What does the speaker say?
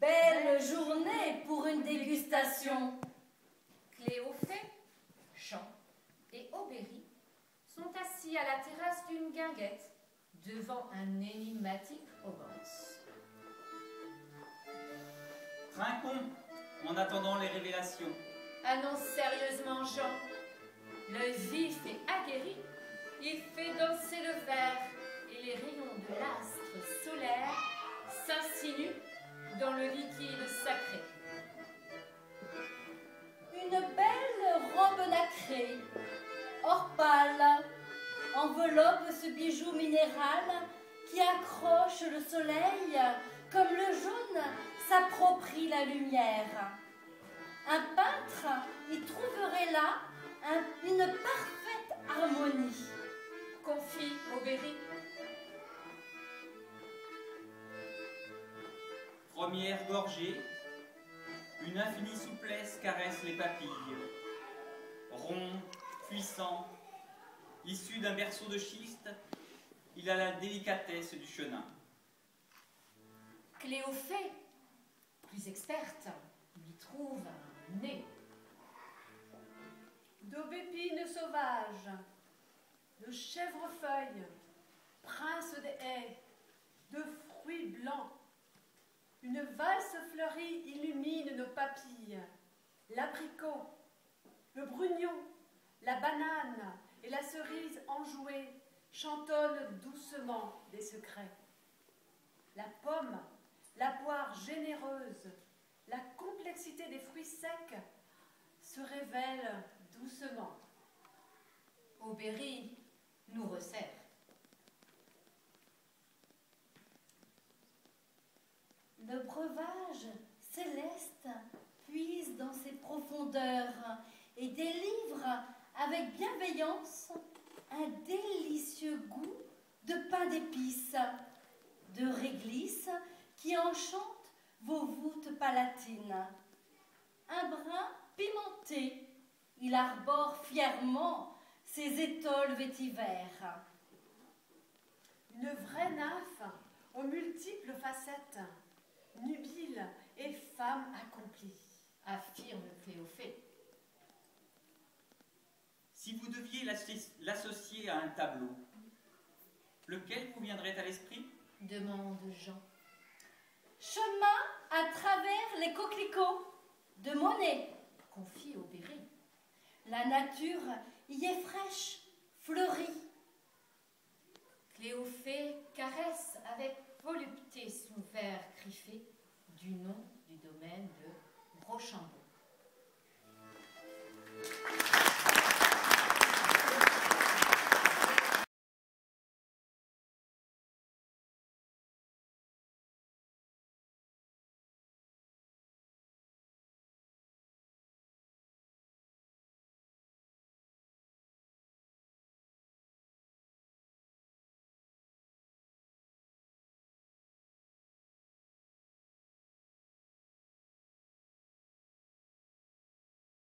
Belle journée pour une dégustation. Cléophée, Jean et Aubéry sont assis à la terrasse d'une guinguette devant un énigmatique romance. Trinquons en attendant les révélations. Annonce sérieusement Jean. Le vif et aguerri, dans le liquide sacré. Une belle robe nacrée, or pâle, enveloppe ce bijou minéral qui accroche le soleil comme le jaune s'approprie la lumière. Un peintre y trouverait là une parfaite harmonie. Confie Aubéry. Première gorgée, une infinie souplesse caresse les papilles. Rond, puissant, issu d'un berceau de schiste, il a la délicatesse du chenin. Cléophée, plus experte, lui trouve un nez. D'aubépine sauvage, de chèvrefeuille, prince des haies, de fruits blancs. Une valse fleurie illumine nos papilles. L'abricot, le brugnon, la banane et la cerise enjouée chantonnent doucement des secrets. La pomme, la poire généreuse, la complexité des fruits secs se révèlent doucement. Aubéry nous resserre. Le breuvage céleste puise dans ses profondeurs et délivre avec bienveillance un délicieux goût de pain d'épices, de réglisse qui enchante vos voûtes palatines. Un brin pimenté, il arbore fièrement ses étoiles vétiver. Une vraie nymphe aux multiples facettes, femme accomplie, affirme Cléophée. Si vous deviez l'associer à un tableau, lequel vous viendrait à l'esprit? Demande Jean. Chemin à travers les coquelicots de Monet, confie Aubéry. La nature y est fraîche, fleurie. Rochambeau.